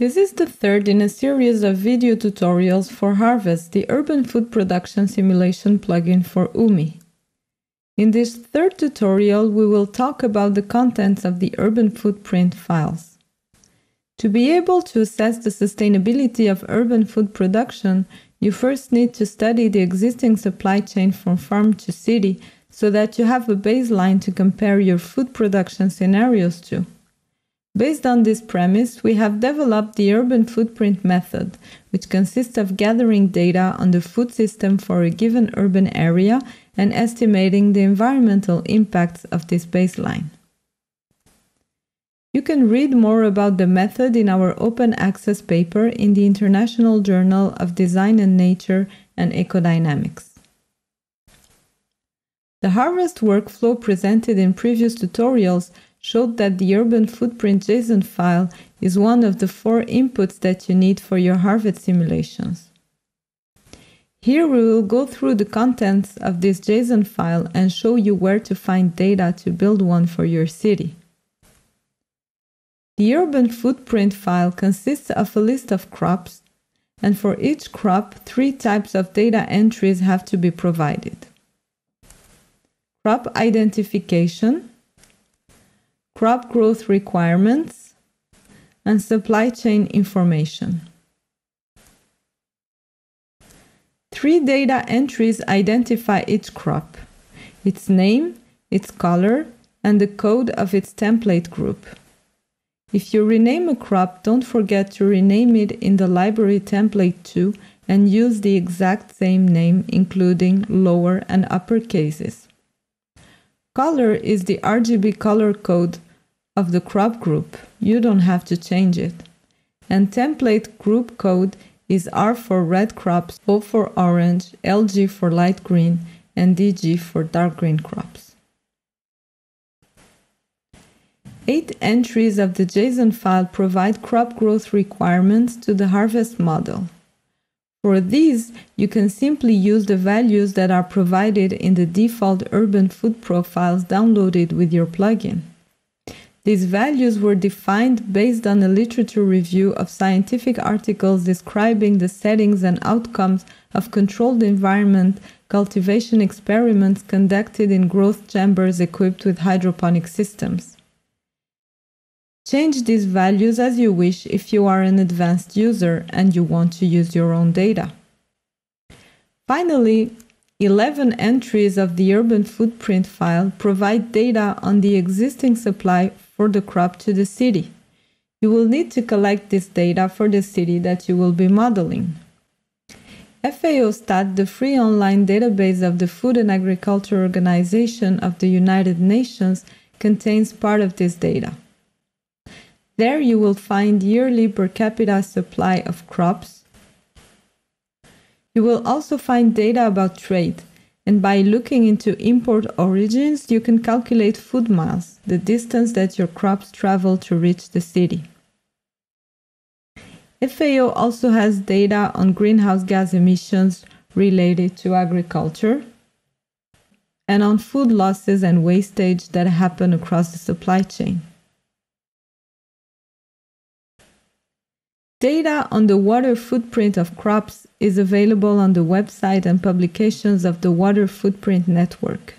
This is the third in a series of video tutorials for Harvest, the urban food production simulation plugin for UMI. In this third tutorial, we will talk about the contents of the urban foodprint files. To be able to assess the sustainability of urban food production, you first need to study the existing supply chain from farm to city so that you have a baseline to compare your food production scenarios to. Based on this premise, we have developed the urban foodprint method, which consists of gathering data on the food system for a given urban area and estimating the environmental impacts of this baseline. You can read more about the method in our open access paper in the International Journal of Design and Nature and Ecodynamics. The harvest workflow presented in previous tutorials showed that the urban foodprint JSON file is one of the four inputs that you need for your harvest simulations. Here we will go through the contents of this JSON file and show you where to find data to build one for your city. The urban foodprint file consists of a list of crops, and for each crop, three types of data entries have to be provided. Crop identification, crop growth requirements, and supply chain information. Three data entries identify each crop, its name, its color, and the code of its template group. If you rename a crop, don't forget to rename it in the library template too and use the exact same name, including lower and upper cases. Color is the RGB color code of the crop group. You don't have to change it. And template group code is R for red crops, O for orange, LG for light green, and DG for dark green crops. Eight entries of the JSON file provide crop growth requirements to the harvest model. For these, you can simply use the values that are provided in the default urban food profiles downloaded with your plugin. These values were defined based on a literature review of scientific articles describing the settings and outcomes of controlled environment cultivation experiments conducted in growth chambers equipped with hydroponic systems. Change these values as you wish if you are an advanced user and you want to use your own data. Finally, 11 entries of the urban foodprint file provide data on the existing supply for the crop to the city. You will need to collect this data for the city that you will be modeling. FAOSTAT, the free online database of the Food and Agriculture Organization of the United Nations, contains part of this data. There you will find yearly per capita supply of crops. You will also find data about trade, and by looking into import origins, you can calculate food miles, the distance that your crops travel to reach the city. FAO also has data on greenhouse gas emissions related to agriculture and on food losses and wastage that happen across the supply chain. Data on the water footprint of crops is available on the website and publications of the Water Footprint Network.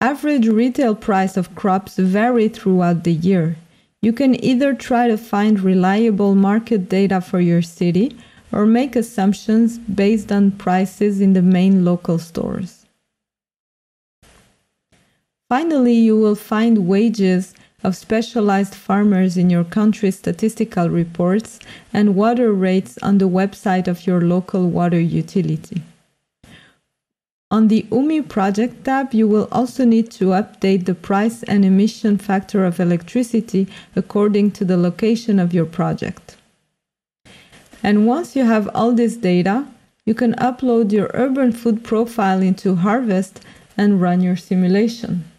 Average retail price of crops vary throughout the year. You can either try to find reliable market data for your city or make assumptions based on prices in the main local stores. Finally, you will find wages of specialized farmers in your country's statistical reports and water rates on the website of your local water utility. On the UMI project tab, you will also need to update the price and emission factor of electricity according to the location of your project. And once you have all this data, you can upload your urban food profile into Harvest and run your simulation.